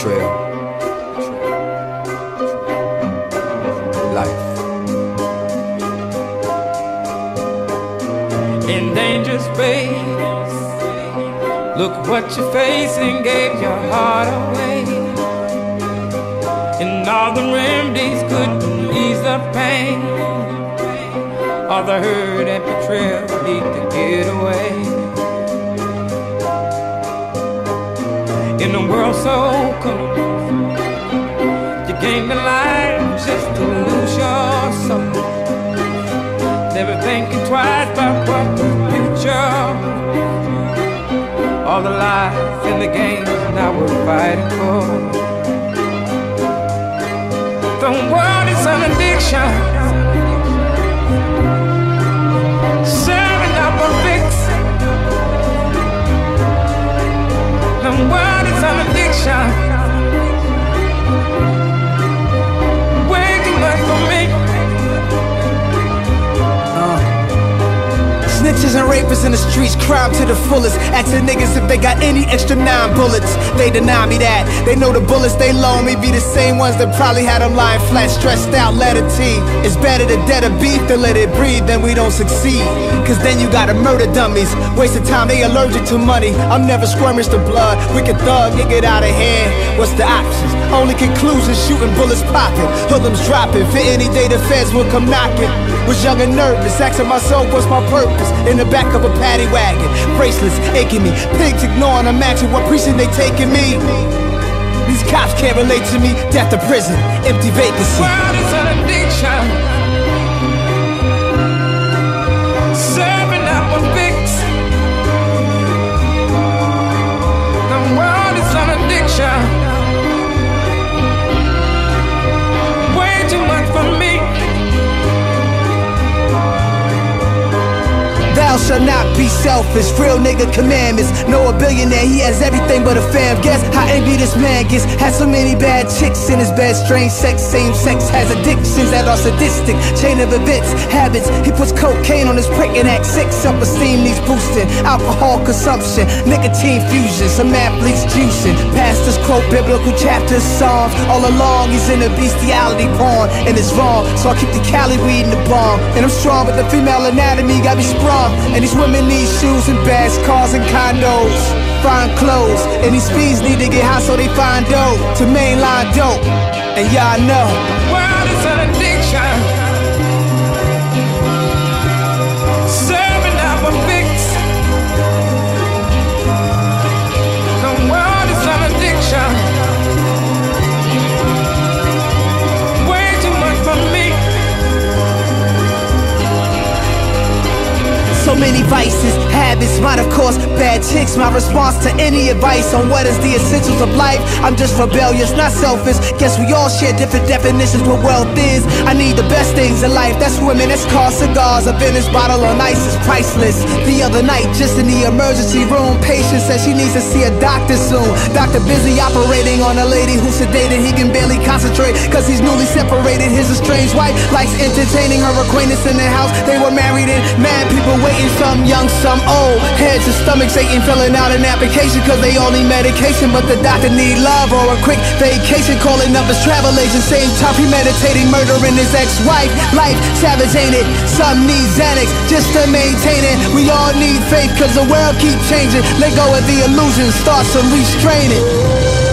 trail. Life. In danger space. Look what you're facing, gave your heart away. And all the remedies couldn't ease the pain. All the hurt and betrayal need to get away. In a world so cold, you gain the life just to lose your soul. Never thinking twice about what the future. All the lies in the games now we're fighting for. The world is an addiction. Serving up a fix. The world is Snitches and rapists in the streets, crime to the fullest. Asking niggas if they got any extra nine bullets. They deny me that. They know the bullets they loan me be the same ones that probably had them lying flat, stressed out, letter T. It's better to dead a beef than let it breathe, then we don't succeed. Cause then you gotta murder dummies. Waste of time, they allergic to money. I'm never squirmish to blood. Wicked thug, get get out of hand. What's the options? Only conclusion, shooting bullets popping. Hoodlums dropping. For any day the feds will come knocking. Was young and nervous, asking myself what's my purpose. In the back of a paddy wagon, bracelets aching me. Pigs ignoring, I'm what precinct they taking me. These cops can't relate to me. Death to prison, empty vacancy. world is an addiction. Shalt not be selfish, real nigga commandments. Know a billionaire, he has everything but a fam. Guess how angry this man gets. Has so many bad chicks in his bed. Strange sex, same sex, has addictions that are sadistic. Chain of events, habits. He puts cocaine on his prick and act sick. Self esteem needs boosting. Alcohol consumption, nicotine fusion. Some athletes juicing. Pastors quote biblical chapters, psalms. All along, he's in a bestiality porn. And it's wrong, so I keep the Cali weed in the bomb. And I'm strong, but the female anatomy got me sprung. And these women need shoes and bags, cars and condos. Fine clothes, and these fiends need to get high so they find dope to mainline dope. And y'all know. world is an addiction. Bad chicks. My response to any advice on what is the essentials of life. I'm just rebellious, not selfish. Guess we all share different definitions what wealth is. I need the best things in life. That's women, that's cars, cigars. A Venice bottle on ice is priceless. The other night, just in the emergency room, patient said she needs to see a doctor soon. Doctor busy operating on a lady who's sedated. He can barely concentrate cause he's newly separated. His estranged wife likes entertaining her acquaintance in the house. They were married and mad people waiting, some young, some old. Heads and stomachs aching, filling out an application cause they all need medication. But the doctor need love or a quick vacation. Calling up his travel agent, same time he meditating, murdering his ex-wife. Life savage, ain't it? Some need Xanax just to maintain it. We all need faith cause the world keep changing. Let go of the illusion, start some restraining.